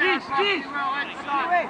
Jeez, jeez!